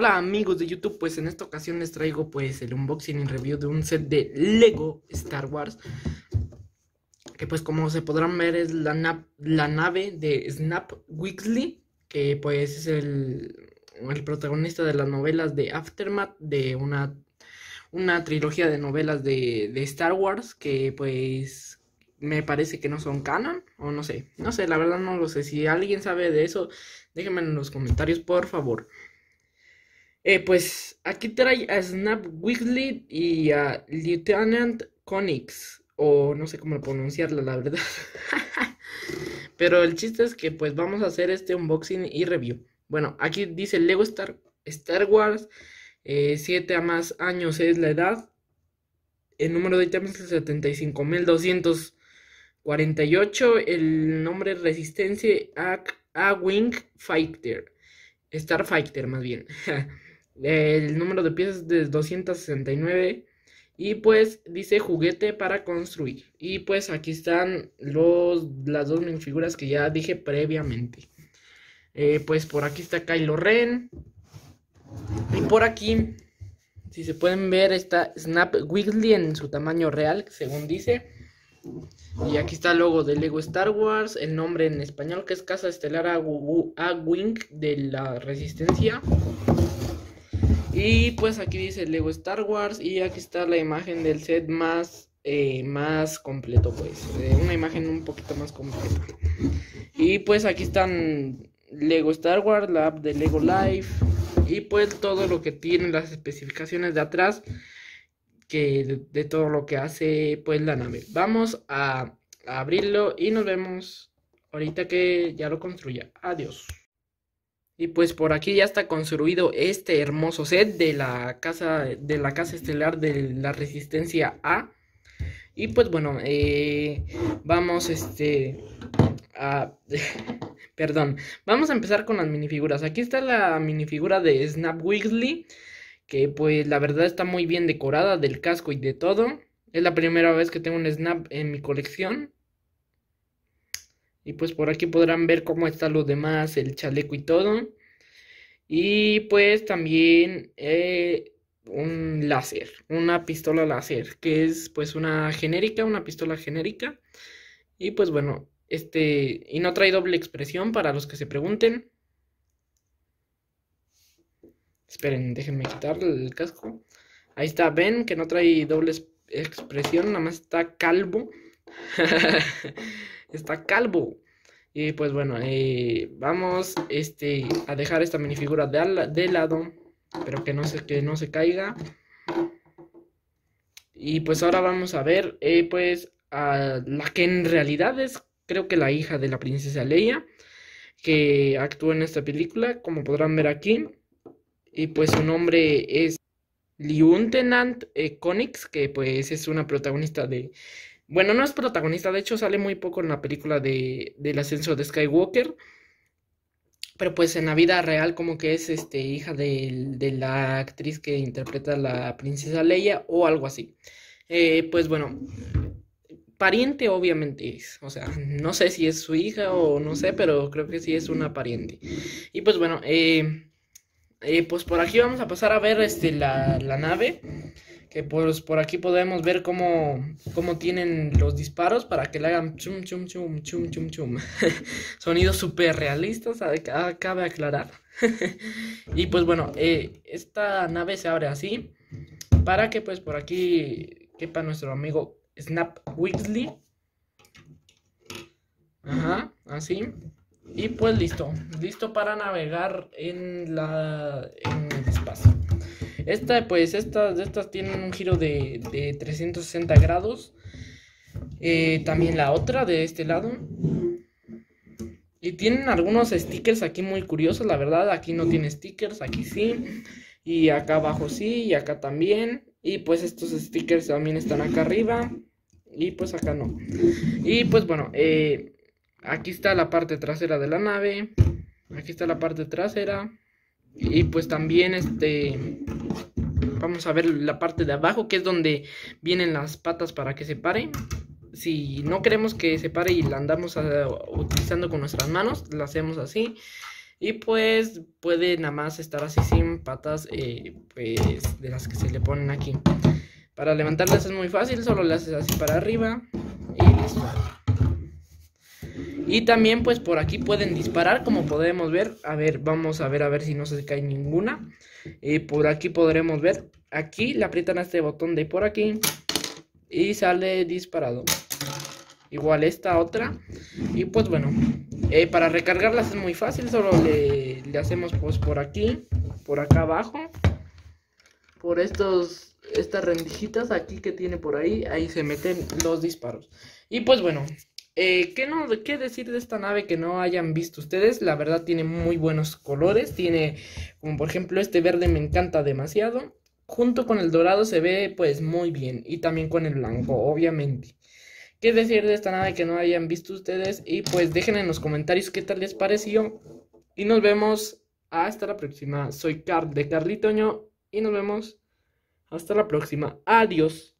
Hola amigos de YouTube, pues en esta ocasión les traigo pues el unboxing y review de un set de Lego Star Wars Que pues como se podrán ver es la, nave de Snap Wixley Que pues es el, el, protagonista de las novelas de Aftermath De una, una trilogía de novelas de, de Star Wars Que pues me parece que no son canon, o no sé, no sé, la verdad no lo sé. Si alguien sabe de eso, déjenme en los comentarios, por favor. Eh, pues aquí trae a Snap Wiggly y a Lieutenant Conix, o no sé cómo pronunciarla, la verdad. Pero el chiste es que pues vamos a hacer este unboxing y review. Bueno, aquí dice Lego Star, Wars, 7 eh, a más años es la edad. El número de ítems es 75.200. 48, el nombre Resistencia a Wing Fighter. Starfighter más bien. el número de piezas es de 269. Y pues dice juguete para construir. Y pues aquí están los, las dos figuras que ya dije previamente. Eh, pues por aquí está Kylo Ren. Y por aquí, si se pueden ver, está Snap Wiggly en su tamaño real, según dice. Y aquí está el logo de Lego Star Wars, el nombre en español que es Casa Estelar A, Wing de la Resistencia. Y pues aquí dice Lego Star Wars y aquí está la imagen del set más, eh, más completo, pues. Eh, una imagen un poquito más completa. Y pues aquí están Lego Star Wars, la app de Lego Live y pues todo lo que tiene las especificaciones de atrás que de, todo lo que hace pues la nave. Vamos a, abrirlo y nos vemos ahorita que ya lo construya. Adiós. Y pues por aquí ya está construido este hermoso set de la casa de la casa estelar de la resistencia A. Y pues bueno, eh, vamos este a perdón, vamos a empezar con las minifiguras. Aquí está la minifigura de Snap Wiggly que pues la verdad está muy bien decorada del casco y de todo. Es la primera vez que tengo un Snap en mi colección. Y pues por aquí podrán ver cómo está lo demás, el chaleco y todo. Y pues también eh, un láser, una pistola láser, que es pues una genérica, una pistola genérica. Y pues bueno, este, y no trae doble expresión para los que se pregunten. Esperen, déjenme quitar el casco. Ahí está, ven que no trae doble expresión, nada más está calvo. está calvo. Y pues bueno, eh, vamos este, a dejar esta minifigura de, de lado. Pero que no, se, que no se caiga. Y pues ahora vamos a ver, eh, pues, a la que en realidad es, creo que la hija de la princesa Leia. Que actúa en esta película, como podrán ver aquí. Y pues su nombre es Lieutenant eh, que pues es una protagonista de... Bueno, no es protagonista, de hecho sale muy poco en la película de, del ascenso de Skywalker. Pero pues en la vida real como que es este, hija de, la actriz que interpreta a la princesa Leia o algo así. Eh, pues bueno, pariente obviamente es. O sea, no sé si es su hija o no sé, pero creo que sí es una pariente. Y pues bueno, eh, eh, pues por aquí vamos a pasar a ver este, la, nave. Que pues por aquí podemos ver cómo, cómo tienen los disparos para que le hagan chum chum chum chum chum chum. Sonidos súper realistas, cabe aclarar. y pues bueno, eh, esta nave se abre así. Para que pues por aquí quepa nuestro amigo Snap Wixley. Ajá, así. Y pues listo, listo para navegar en, la, en el espacio. Esta, pues, estas, estas tienen un giro de, de 360 grados. Eh, también la otra de este lado. Y tienen algunos stickers aquí muy curiosos, la verdad. Aquí no tiene stickers, aquí sí. Y acá abajo sí, y acá también. Y pues estos stickers también están acá arriba. Y pues acá no. Y pues bueno, eh, Aquí está la parte trasera de la nave. Aquí está la parte trasera. Y pues también este... Vamos a ver la parte de abajo, que es donde vienen las patas para que se pare. Si no queremos que se pare y la andamos ah, utilizando con nuestras manos, la hacemos así. Y pues puede nada más estar así sin patas, eh, pues de las que se le ponen aquí. Para levantarlas es muy fácil, solo le haces así para arriba y listo. Y también pues por aquí pueden disparar como podemos ver. A ver, vamos a ver a ver si no se cae ninguna. Y por aquí podremos ver. Aquí le aprietan a este botón de por aquí. Y sale disparado. Igual esta otra. Y pues bueno. Eh, para recargarlas es muy fácil. Solo le, le hacemos pues por aquí. Por acá abajo. Por estos estas rendijitas aquí que tiene por ahí, ahí se meten los disparos. Y pues bueno, eh, ¿qué, no, ¿qué decir de esta nave que no hayan visto ustedes? La verdad tiene muy buenos colores, tiene como por ejemplo este verde me encanta demasiado. Junto con el dorado se ve pues muy bien y también con el blanco, obviamente. ¿Qué decir de esta nave que no hayan visto ustedes? Y pues dejen en los comentarios qué tal les pareció. Y nos vemos hasta la próxima. Soy Car de Carlitoño y nos vemos hasta la próxima. Adiós.